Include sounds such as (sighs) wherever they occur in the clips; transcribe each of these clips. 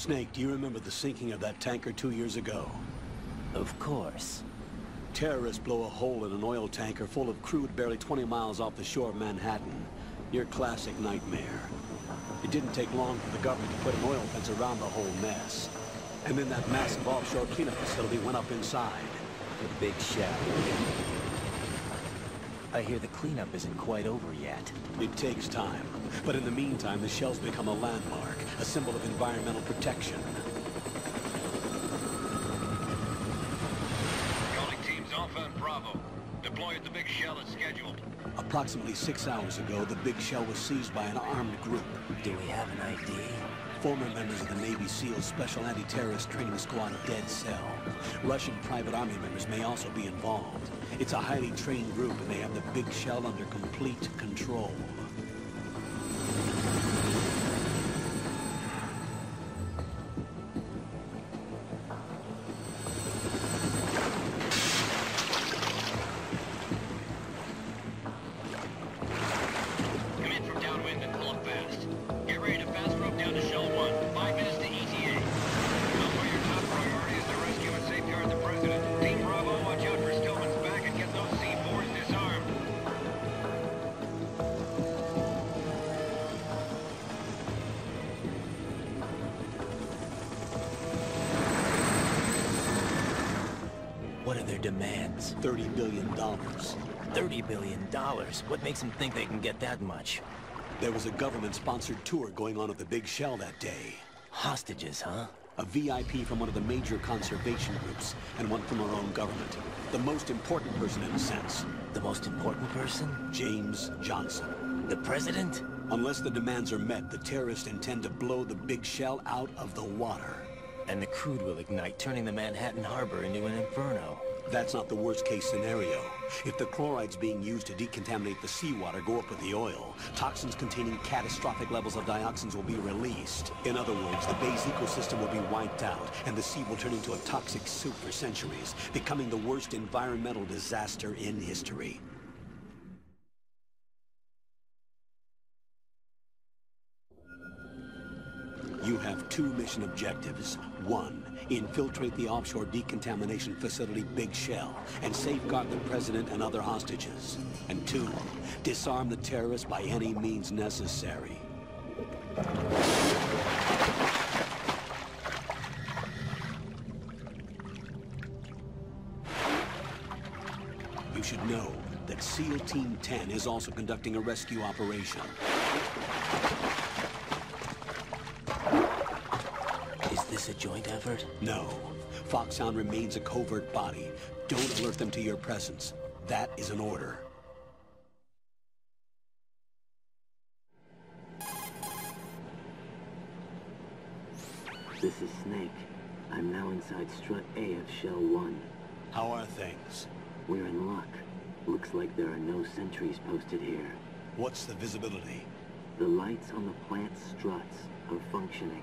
Snake, do you remember the sinking of that tanker two years ago? Of course. Terrorists blow a hole in an oil tanker full of crude barely 20 miles off the shore of Manhattan. Your classic nightmare. It didn't take long for the government to put an oil fence around the whole mess. And then that massive offshore cleanup facility went up inside. The big shell. I hear the cleanup isn't quite over yet. It takes time. But in the meantime, the shell's become a landmark, a symbol of environmental protection. Calling teams Alpha and Bravo. Deploy at the big shell as scheduled. Approximately six hours ago, the big shell was seized by an armed group. Do we have an ID? Former members of the Navy SEAL Special Anti-Terrorist Training Squad Dead Cell. Russian private army members may also be involved. It's a highly trained group and they have the big shell under complete control. What are their demands? $30 billion. $30 billion. What makes them think they can get that much? There was a government-sponsored tour going on at the big shell that day. Hostages, huh? A VIP from one of the major conservation groups, and one from our own government. The most important person in a sense, The most important person? James Johnson. The president? Unless the demands are met, the terrorists intend to blow the big shell out of the water. And the crude will ignite, turning the Manhattan Harbor into an inferno. That's not the worst case scenario. If the chlorides being used to decontaminate the seawater go up with the oil, toxins containing catastrophic levels of dioxins will be released. In other words, the bay's ecosystem will be wiped out, and the sea will turn into a toxic soup for centuries, becoming the worst environmental disaster in history. You have two mission objectives. One, infiltrate the offshore decontamination facility Big Shell and safeguard the president and other hostages. And two, disarm the terrorists by any means necessary. You should know that SEAL Team 10 is also conducting a rescue operation. A joint effort? No. Foxhound remains a covert body. Don't alert them to your presence. That is an order. This is Snake. I'm now inside Strut A of Shell 1. How are things? We're in luck. Looks like there are no sentries posted here. What's the visibility? The lights on the plant struts are functioning.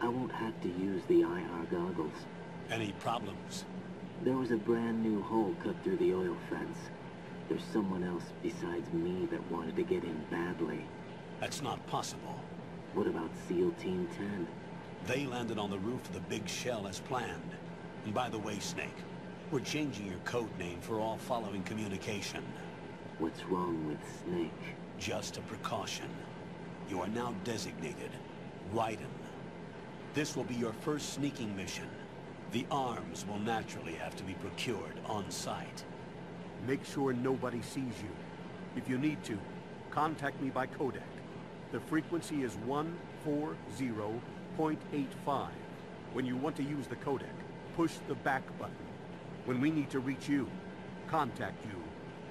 I won't have to use the IR goggles. Any problems? There was a brand new hole cut through the oil fence. There's someone else besides me that wanted to get in badly. That's not possible. What about SEAL Team 10? They landed on the roof of the big shell as planned. And by the way, Snake, we're changing your code name for all following communication. What's wrong with Snake? Just a precaution. You are now designated Raiden. This will be your first sneaking mission. The arms will naturally have to be procured on site. Make sure nobody sees you. If you need to, contact me by codec. The frequency is 140.85. When you want to use the codec, push the back button. When we need to reach you, contact you,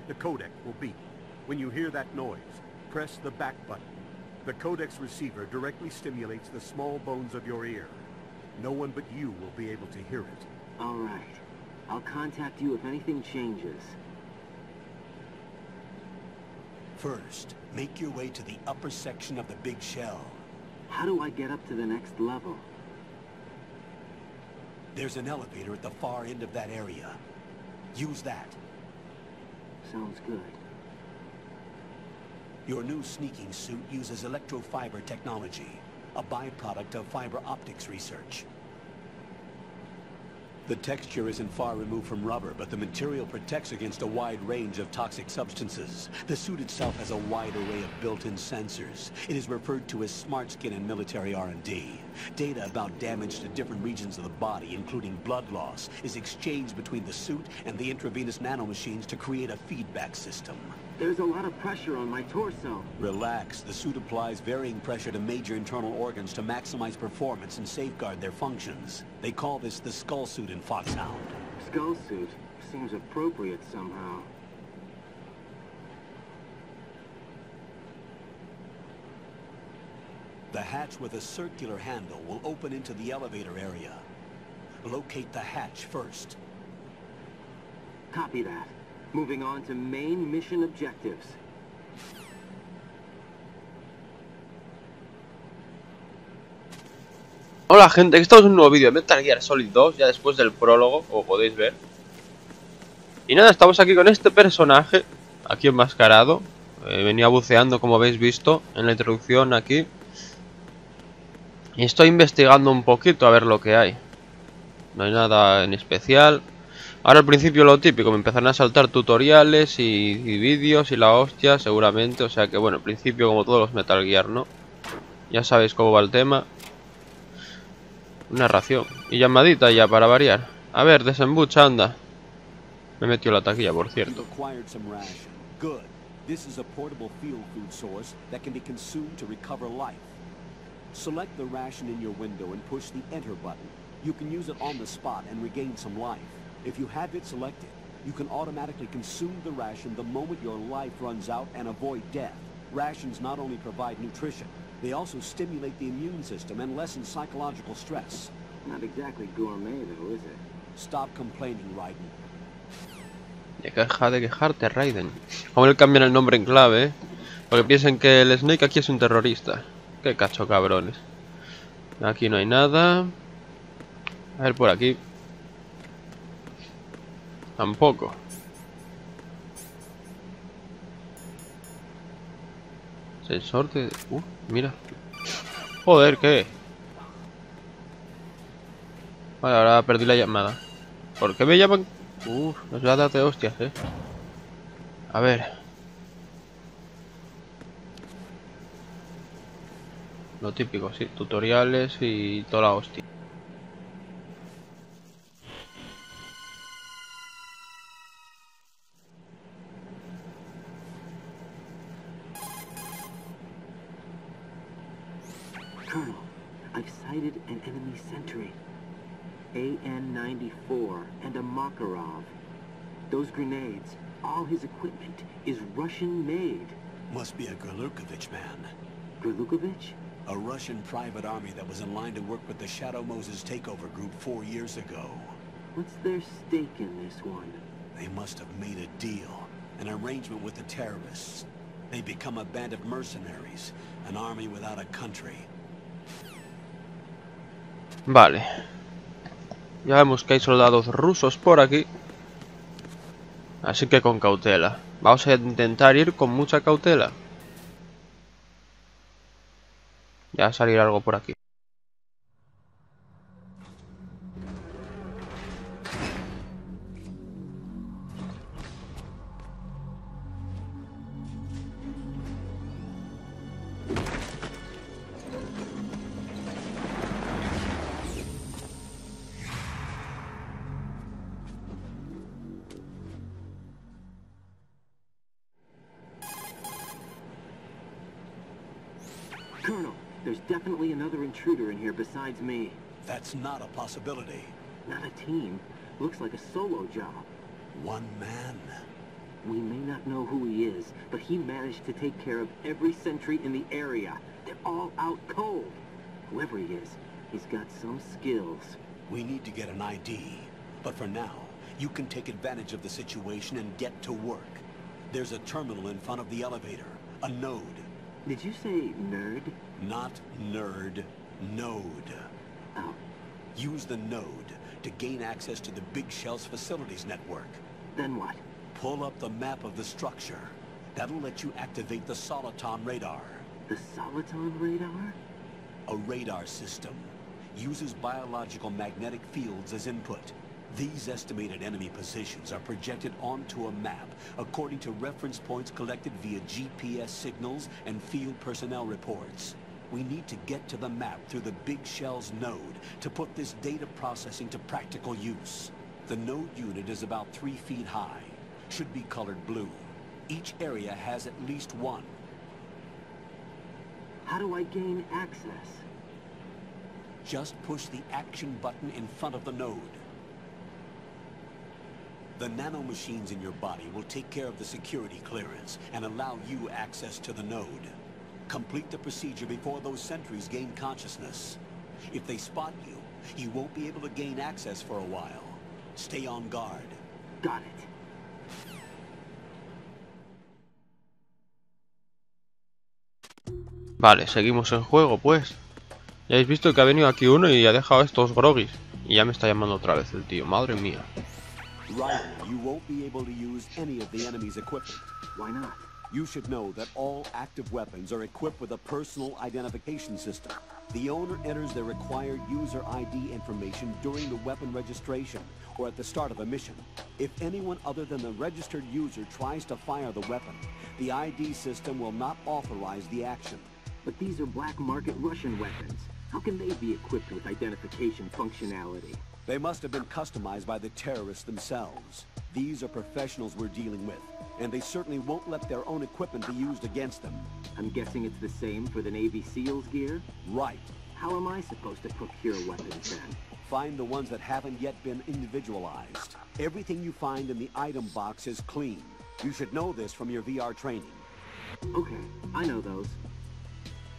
the codec will beep. When you hear that noise, press the back button. The codec receiver directly stimulates the small bones of your ear. No one but you will be able to hear it. All right. I'll contact you if anything changes. First, make your way to the upper section of the big shell. How do I get up to the next level? There's an elevator at the far end of that area. Use that. Sounds good. Your new sneaking suit uses electrofiber technology, a byproduct of fiber optics research. The texture isn't far removed from rubber, but the material protects against a wide range of toxic substances. The suit itself has a wide array of built-in sensors. It is referred to as smart skin in military R&D. Data about damage to different regions of the body, including blood loss, is exchanged between the suit and the intravenous nanomachines to create a feedback system. There's a lot of pressure on my torso. Relax. The suit applies varying pressure to major internal organs to maximize performance and safeguard their functions. They call this the skull suit in Foxhound. Skull suit seems appropriate somehow. The hatch with a circular handle will open into the elevator area. Locate the hatch first. Copy that. Moving on to main mission objectives. Hola gente, aquí estamos en un nuevo vídeo de Metal Gear Solid 2, ya después del prólogo, como podéis ver. Y nada, estamos aquí con este personaje, aquí enmascarado. Eh, venía buceando, como habéis visto, en la introducción aquí. Y estoy investigando un poquito a ver lo que hay. No hay nada en especial. Ahora al principio lo típico, me empezarán a saltar tutoriales y, y vídeos y la hostia, seguramente. O sea que bueno, al principio como todos los Metal Gear, ¿no? Ya sabéis cómo va el tema. Una ración. Y llamadita ya para variar. A ver, desembucha, anda. Me metió la taquilla, por cierto. This is a portable field food source that can be consumed to recover life. Select the ration in your window and push the enter button. You can use it on the spot and regain some life. If you have it selected, you can automatically consume the ration the moment your life runs out and avoid death. Rations not only provide nutrition, they also stimulate the immune system and lessen psychological stress. Not exactly gourmet though, is it? Stop complaining, Raiden. Deja de quejarte, Raiden. Como le cambian el nombre en clave, ¿eh? Porque piensen que el Snake aquí es un terrorista. Qué cacho cabrones. Aquí no hay nada. A ver por aquí. Tampoco. Sensor de... Uh, mira. Joder, ¿qué? Vale, ahora perdí la llamada. ¿Por qué me llaman? Uf, nos va a dar de hostias, eh. A ver. Lo típico, sí. Tutoriales y toda la hostia. Colonel, I've sighted an enemy sentry. AN-94 and a Makarov. Those grenades, all his equipment, is Russian-made. Must be a Gurlukovich man. Gurlukovich? A Russian private army that was in line to work with the Shadow Moses takeover group four years ago. What's their stake in this one? They must have made a deal, an arrangement with the terrorists. They become a band of mercenaries, an army without a country. Vale. Ya vemos que hay soldados rusos por aquí. Así que con cautela. Vamos a intentar ir con mucha cautela. Ya va a salir algo por aquí. Definitely another intruder in here besides me. That's not a possibility. Not a team. Looks like a solo job. One man. We may not know who he is, but he managed to take care of every sentry in the area. They're all out cold. Whoever he is, he's got some skills. We need to get an ID. But for now, you can take advantage of the situation and get to work. There's a terminal in front of the elevator. A node. Did you say nerd? Not nerd. Node. Use the node to gain access to the Big Shell's facilities network. then what? Pull up the map of the structure. That'll let you activate the Soliton radar. The Soliton radar? A radar system. Uses biological magnetic fields as input. These estimated enemy positions are projected onto a map according to reference points collected via GPS signals and field personnel reports. We need to get to the map through the Big Shell's node to put this data processing to practical use. The node unit is about three feet high. Should be colored blue. Each area has at least one. How do I gain access? Just push the action button in front of the node. The nanomachines in your body will take care of the security clearance and allow you access to the node. Complete the procedure before those sentries gain consciousness. If they spot you, you won't be able to gain access for a while. Stay on guard. Got it. Vale, seguimos en juego, pues. Ya habéis visto que ha venido aquí uno y ha dejado estos grogis. Y ya me está llamando otra vez el tío, madre mía. Ryder, you won't be able to use any of the enemy's equipment. Why not? You should know that all active weapons are equipped with a personal identification system. The owner enters their required user ID information during the weapon registration or at the start of a mission. If anyone other than the registered user tries to fire the weapon, the ID system will not authorize the action. But these are black market Russian weapons. How can they be equipped with identification functionality? They must have been customized by the terrorists themselves. These are professionals we're dealing with, and they certainly won't let their own equipment be used against them. I'm guessing it's the same for the Navy SEALs gear? Right. How am I supposed to procure weapons then? Find the ones that haven't yet been individualized. Everything you find in the item box is clean. You should know this from your VR training. Okay, I know those.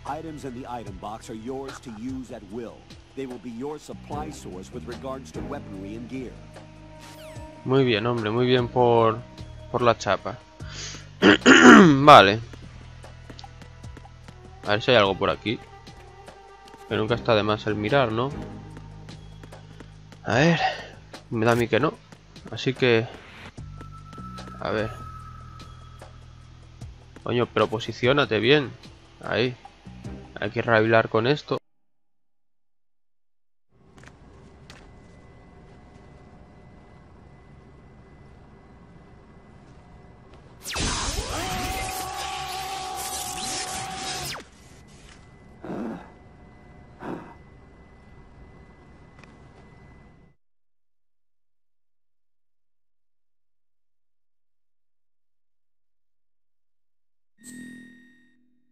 Items in the item box are yours to use at will. They will be your supply source with regards to weaponry and gear. Muy bien, hombre, muy bien por, por la chapa. (clears throat) vale. A ver si hay algo por aquí. Que nunca está de más el mirar, ¿no? A ver. Me da a mí que no. Así que... A ver. Coño, pero posiciónate bien. Ahí. Hay que revilar con esto.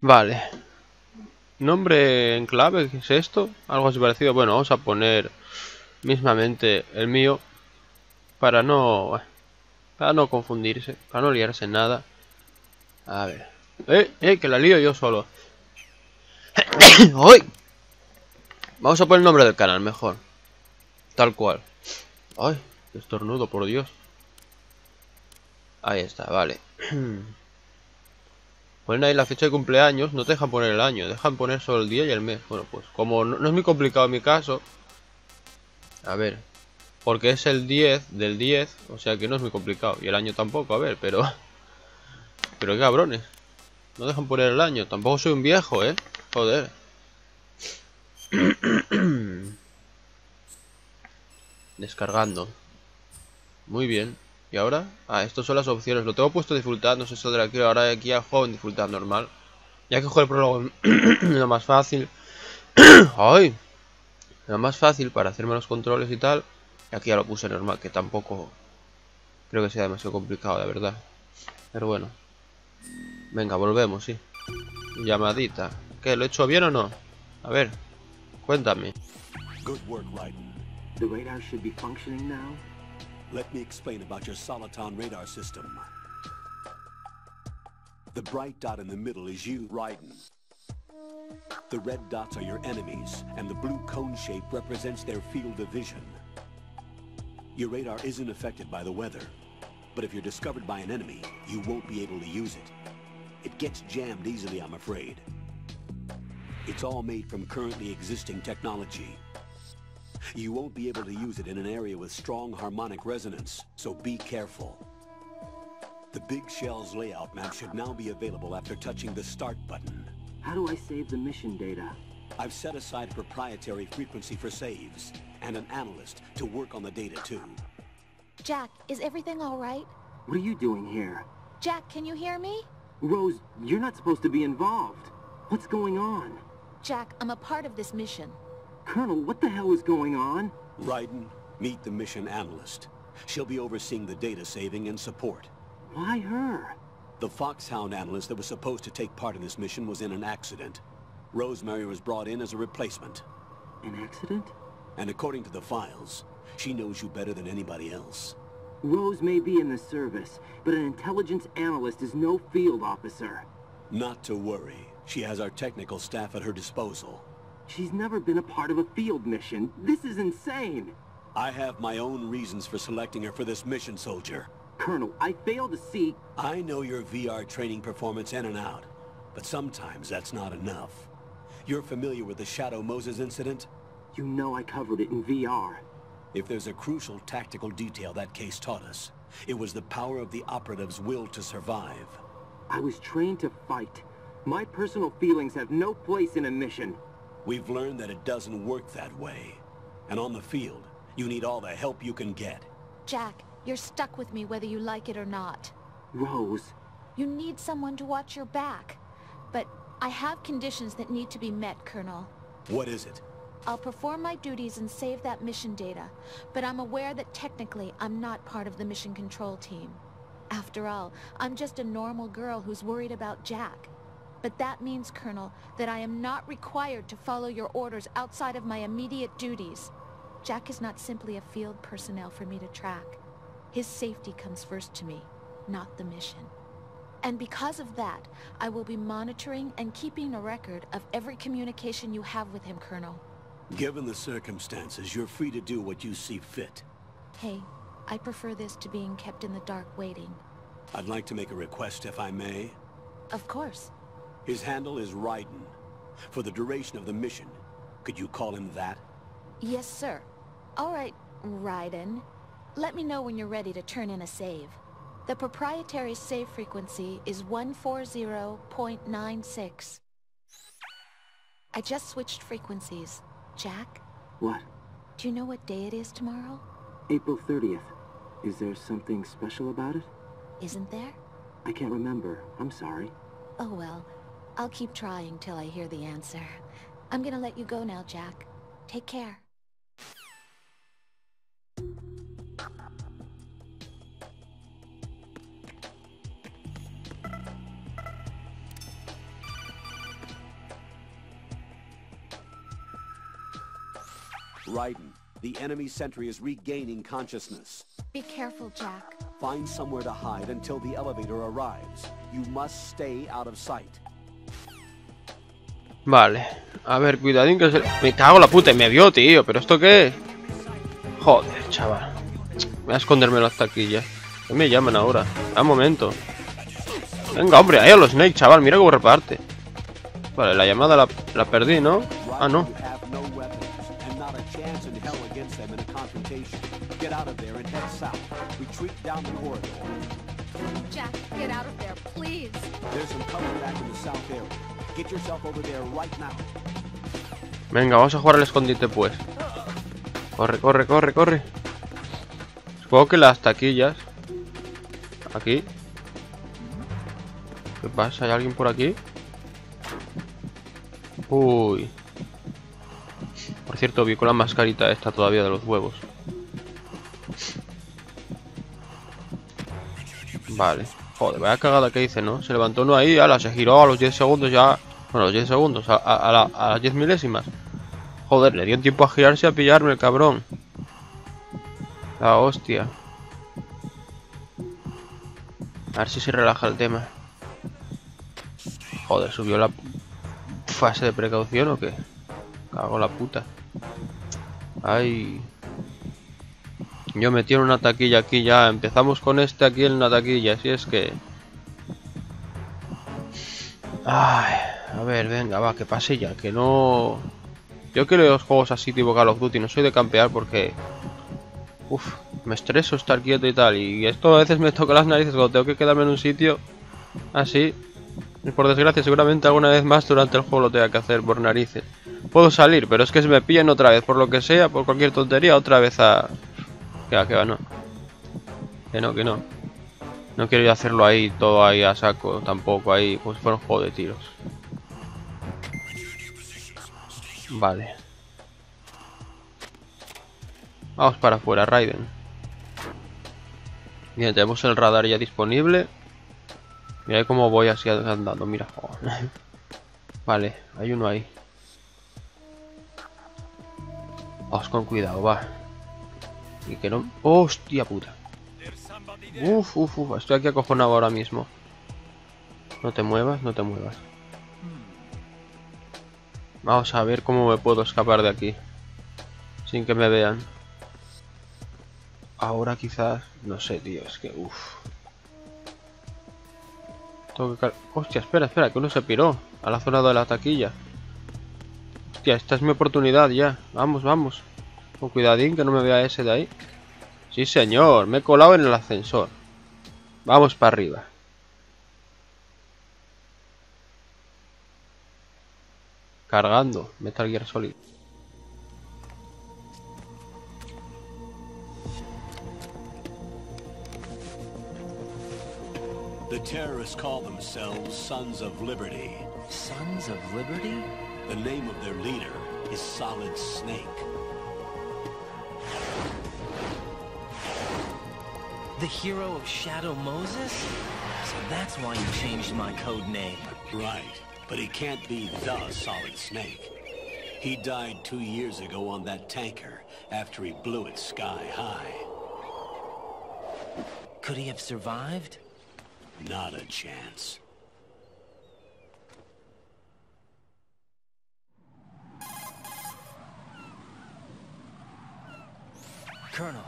Vale. Nombre en clave, ¿qué es esto? Algo así parecido. Bueno, vamos a poner mismamente el mío para no para no confundirse, para no liarse en nada. A ver. ¡Eh! ¡Eh! Que la lío yo solo. (coughs) ¡Ay! Vamos a poner el nombre del canal mejor. Tal cual. ¡Ay! Estornudo, por Dios. Ahí está, vale. (clears throat) Ponen ahí la fecha de cumpleaños, no te dejan poner el año, dejan poner solo el día y el mes. Bueno, pues como no, es muy complicado en mi caso. A ver. Porque es el 10 del 10, o sea que no es muy complicado. Y el año tampoco, a ver, pero... Pero qué cabrones. No dejan poner el año. Tampoco soy un viejo, ¿eh? Joder. (coughs) Descargando. Muy bien. ¿Y ahora? Ah, estas son las opciones. Lo tengo puesto a disfrutar, no sé si de aquí. Ahora aquí a juego en dificultad normal. Ya que juego el prólogo (clears throat) lo más fácil. (clears throat) ¡Ay! Lo más fácil para hacerme los controles y tal. Aquí ya lo puse normal, que tampoco creo que sea demasiado complicado, de verdad. Pero bueno. Venga, volvemos, sí. Llamadita. ¿Qué? ¿Lo he hecho bien o no? A ver, cuéntame. Good work. The radar should be functioning now? Let me explain about your Soliton radar system. The bright dot in the middle is you, Raiden. The red dots are your enemies, and the blue cone shape represents their field of vision. Your radar isn't affected by the weather, but if you're discovered by an enemy, you won't be able to use it. It gets jammed easily, I'm afraid. It's all made from currently existing technology. You won't be able to use it in an area with strong harmonic resonance, so be careful. The Big Shell's layout map should now be available after touching the Start button. How do I save the mission data? I've set aside proprietary frequency for saves, and an analyst to work on the data too. Jack, is everything all right? What are you doing here? Jack, can you hear me? Rose, you're not supposed to be involved. What's going on? Jack, I'm a part of this mission. Colonel, what the hell is going on? Raiden, meet the mission analyst. She'll be overseeing the data saving and support. Why her? The Foxhound analyst that was supposed to take part in this mission was in an accident. Rosemary was brought in as a replacement. An accident? And according to the files, she knows you better than anybody else. Rose may be in the service, but an intelligence analyst is no field officer. Not to worry. She has our technical staff at her disposal. She's never been a part of a field mission. This is insane. I have my own reasons for selecting her for this mission, soldier. Colonel, I fail to see... I know your VR training performance in and out, but sometimes that's not enough. You're familiar with the Shadow Moses incident? You know I covered it in VR. If there's a crucial tactical detail that case taught us, it was the power of the operative's will to survive. I was trained to fight. My personal feelings have no place in a mission. We've learned that it doesn't work that way. And on the field, you need all the help you can get. Jack, you're stuck with me whether you like it or not. Rose, You need someone to watch your back. But I have conditions that need to be met, Colonel. What is it? I'll perform my duties and save that mission data, but I'm aware that technically I'm not part of the mission control team. After all, I'm just a normal girl who's worried about Jack. But that means, Colonel, that I am not required to follow your orders outside of my immediate duties. Jack is not simply a field personnel for me to track. His safety comes first to me, not the mission. And because of that, I will be monitoring and keeping a record of every communication you have with him, Colonel. Given the circumstances, you're free to do what you see fit. Hey, I prefer this to being kept in the dark waiting. I'd like to make a request if I may. Of course. His handle is Raiden. For the duration of the mission, could you call him that? Yes, sir. All right, Raiden. Let me know when you're ready to turn in a save. The proprietary save frequency is 140.96. I just switched frequencies. Jack, what? do you know what day it is tomorrow? April 30th. Is there something special about it? Isn't there? I can't remember. I'm sorry. Oh well, I'll keep trying till I hear the answer. I'm gonna let you go now, Jack. Take care. Raiden, the enemy sentry is regaining consciousness. Be careful, Jack. Find somewhere to hide until the elevator arrives. You must stay out of sight. Vale. A ver, cuidadín que se... Me cago en la puta y me vio, tío. ¿Pero esto qué? Joder, chaval. Voy a esconderme las taquillas. ¿Qué me llaman ahora? A un momento. Venga, hombre, ahí a los Snake, chaval. Mira cómo reparte. Vale, la llamada la, la perdí, ¿no? Ah, no. Jack, get out of there, please. There's some cover back in the south area. Venga, vamos a jugar al escondite, pues. Corre, corre, corre, corre. Supongo que las taquillas. Aquí. ¿Qué pasa? ¿Hay alguien por aquí? Uy. Por cierto, vi con la mascarita esta todavía de los huevos. Vale. Joder, vaya cagada que hice, ¿no? Se levantó uno ahí, ala, se giró a los 10 segundos ya. Bueno, los 10 segundos, a, a- a la- a las 10 milésimas. Joder, le dio tiempo a girarse y a pillarme el cabrón. La hostia. A ver si se relaja el tema. Joder, subió la fase de precaución o qué? Cago la puta. Ay. Yo metí en una taquilla aquí ya. Empezamos con este aquí en una taquilla. Así es que. Ay, a ver, venga, va, que pase ya. Que no. Yo quiero los juegos así tipo Call of Duty. No soy de campear porque. Uf, me estreso estar quieto y tal. Y esto a veces me toca las narices cuando tengo que quedarme en un sitio así. Y por desgracia, seguramente alguna vez más durante el juego lo tenga que hacer por narices. Puedo salir, pero es que se me pillan otra vez, por lo que sea, por cualquier tontería, otra vez a. Que va, que va, no. Que no, que no. No quiero yo hacerlo ahí, todo ahí a saco, tampoco ahí, si fuera un juego de tiros. Vale. Vamos para afuera, Raiden. Bien, tenemos el radar ya disponible. Mira cómo voy así andando, mira. joder. (laughs) Vale, hay uno ahí. Vamos con cuidado, va. Y que no... ¡Hostia puta! Uf, uf, uf, estoy aquí acojonado ahora mismo. No te muevas, no te muevas. Vamos a ver cómo me puedo escapar de aquí. Sin que me vean. Ahora quizás... No sé, tío, es que... Uf. Tengo que... Hostia, espera, espera, que uno se piró. A la zona de la taquilla. Hostia, esta es mi oportunidad ya. Vamos, vamos. Con cuidadín, que no me vea ese de ahí. Sí, señor, me he colado en el ascensor. Vamos para arriba. Cargando, Metal Gear Solid. The terrorists call themselves Sons of Liberty. Sons of Liberty? The name of their leader is Solid Snake. The hero of Shadow Moses? So that's why you changed my code name. Right, but he can't be the Solid Snake. He died two years ago on that tanker after he blew it sky high. Could he have survived? Not a chance. Colonel,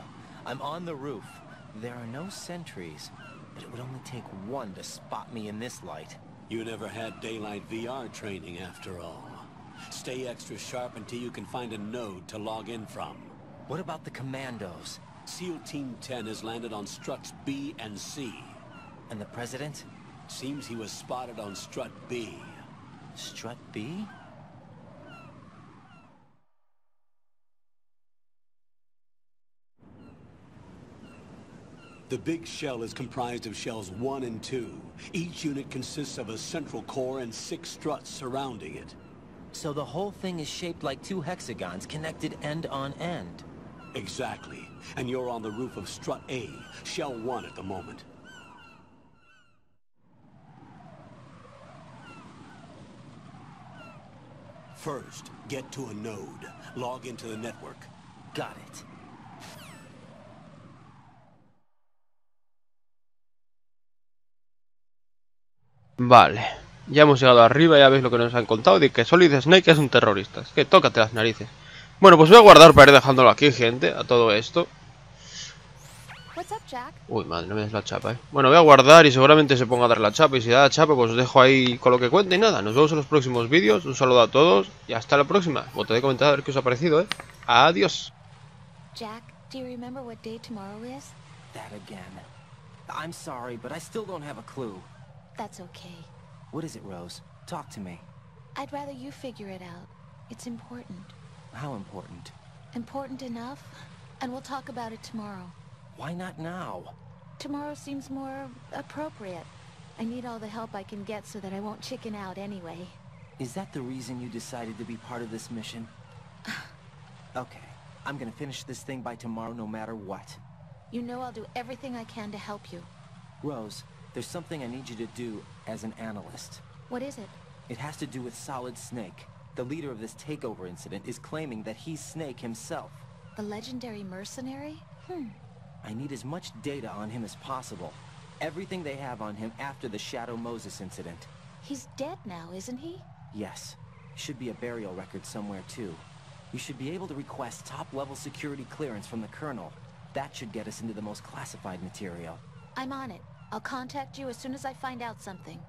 I'm on the roof. There are no sentries, but it would only take one to spot me in this light. You never had daylight VR training after all. Stay extra sharp until you can find a node to log in from. What about the commandos? SEAL Team 10 has landed on struts B and C. And the President? Seems he was spotted on strut B. Strut B? The big shell is comprised of shells 1 and 2. Each unit consists of a central core and six struts surrounding it. So the whole thing is shaped like two hexagons connected end on end. Exactly. And you're on the roof of strut A, shell 1 at the moment. First, get to a node. Log into the network. Got it. Vale. Ya hemos llegado arriba, ya veis lo que nos han contado de que Solid Snake es un terrorista. Es que tócate las narices. Bueno, pues voy a guardar para ir dejándolo aquí, gente, a todo esto. Uy, madre, no me des la chapa, eh. Bueno, voy a guardar y seguramente se ponga a dar la chapa. Y si da la chapa, pues os dejo ahí con lo que cuente. Y nada, nos vemos en los próximos vídeos. Un saludo a todos y hasta la próxima. Voto de comentar a ver qué os ha parecido, eh. Adiós. Jack, do you remember what day tomorrow is? That again. I'm sorry, but I still don't have a clue. That's okay. What is it, Rose? Talk to me. I'd rather you figure it out. It's important. How important? Important enough? And we'll talk about it tomorrow. Why not now? Tomorrow seems more appropriate. I need all the help I can get so that I won't chicken out anyway. Is that the reason you decided to be part of this mission? (sighs) okay, I'm gonna finish this thing by tomorrow no matter what. You know I'll do everything I can to help you. Rose, there's something I need you to do as an analyst. What is it? It has to do with Solid Snake. The leader of this takeover incident is claiming that he's Snake himself. The legendary mercenary? Hmm. I need as much data on him as possible. Everything they have on him after the Shadow Moses incident. He's dead now, isn't he? Yes. Should be a burial record somewhere, too. You should be able to request top-level security clearance from the Colonel. That should get us into the most classified material. I'm on it. I'll contact you as soon as I find out something.